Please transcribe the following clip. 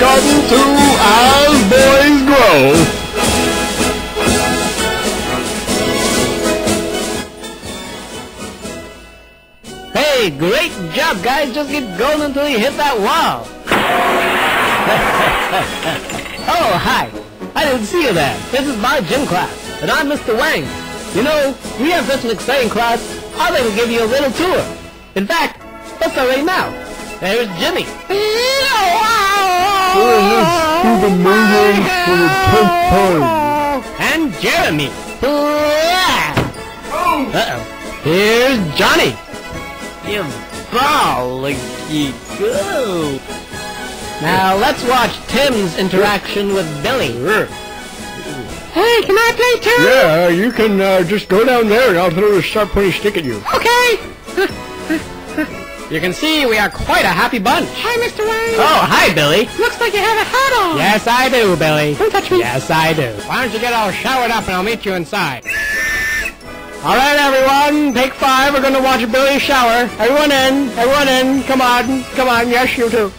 welcome to As Boys Grow. Hey, great job, guys. Just keep going until you hit that wall. oh, hi. I didn't see you there. This is my gym class, and I'm Mr. Wang. You know, we have such an exciting class, I'd like to give you a little tour. In fact, let's start right now. There's Jimmy. Scuba moving for the tenth time. And Jeremy. Uh-oh. Here's Johnny. You ball like you go. Now let's watch Tim's interaction with Billy. Hey, can I play too? Yeah, you can uh, just go down there and I'll throw a sharp pointy stick at you. Okay. you can see we are quite a happy bunch. Hi, Mr. Wang. Oh, hi, Billy. Looks like you have a hat on. Yes, I do, Billy. Don't touch me. Yes, I do. Why don't you get all showered up and I'll meet you inside. All right, everyone, take five. We're going to watch Billy shower. Everyone in, everyone in. Come on, come on. Yes, you too.